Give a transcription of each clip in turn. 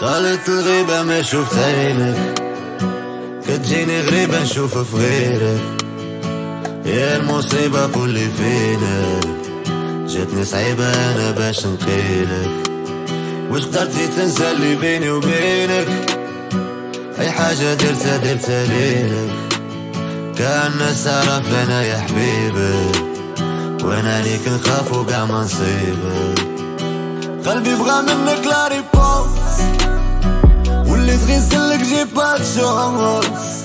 طالت الغيبة ما شفت عينك كتجيني غريبة نشوف في غيرك يا المصيبة كل فينك جاتني صعيبة أنا باش نقيلك. واش قدرتي تنسى اللي بيني وبينك؟ أي حاجة درتها درتها ليلك كأن الناس أنا يا حبيبي وأنا ليك نخاف وقع ما نصيبك. قلبي بغى منك la réponse وليت غير نسلك j'ai pas chance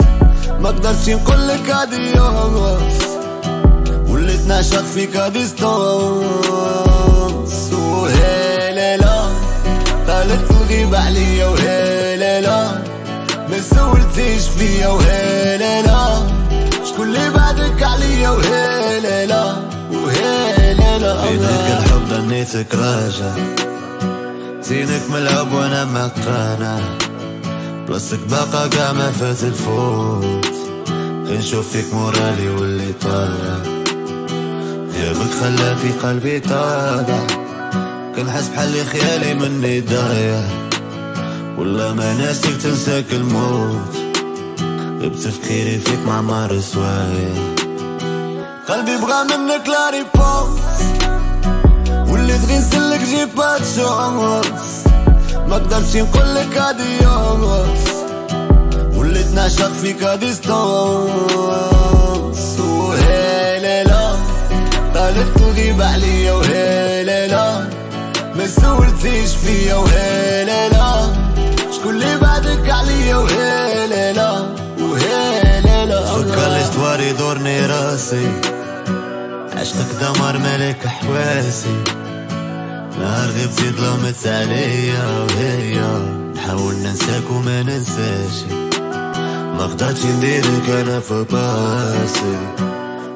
ما قدرتش نقولك adios وليت نعشق فيك distance وهي ليلة طالت الغيبة عليا. وهي ليلة ما سولتيش فيا. وهي ليلة شكون اللي بعدك عليا؟ وهي ليلة وهي ليلة فينك الحب ظنيتك راجع. زينك ملعب وأنا مقانع بلاصتك باقا قاع ما فات الفوت. نشوف فيك مورالي واللي طالع. غيابك خلى في قلبي طالع. كنحس بحال خيالي مني ضايع. والله ما ناسيك تنساك الموت. بتفكيري فيك معمر سوايع. قلبي بغى منك la réponse وليت غير نسلك j'ai pas ما قدرتش نقولك adios وليت نعشق فيك distance وهي ليلة طالت الغيبة عليا وهي ليلة ما سولتيش فيا وهي ليلة شكون اللي بعدك عليا وهي ليلة وهي ليلة فكر ال histoire يدورني راسي. عشقك دمر ملك حواسي. نهار غبتي ظلمت عليا وهي ننساك وما ننساش ما قدرتش نديرك أنا في passé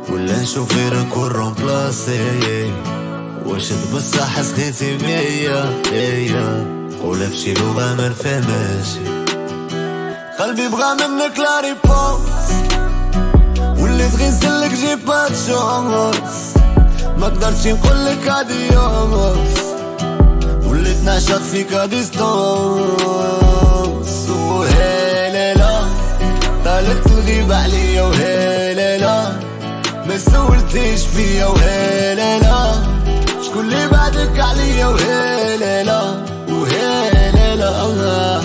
ولا نشوف غيرك ون remplacer واش بصح سخيتي بيا هي ولا فشي لغة ما نفهمهاش قلبي بغى منك la réponse وليت غير نسلك j'ai pas chance ما قدرتش نقولك adios وليت نعشق فيك distance وهي ليلة طالت الغيبة عليا وهي ليلة ما سولتيش فيا وهي ليلة شكون اللي بعدك عليا وهي ليلة الله.